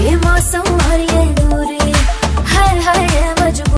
Be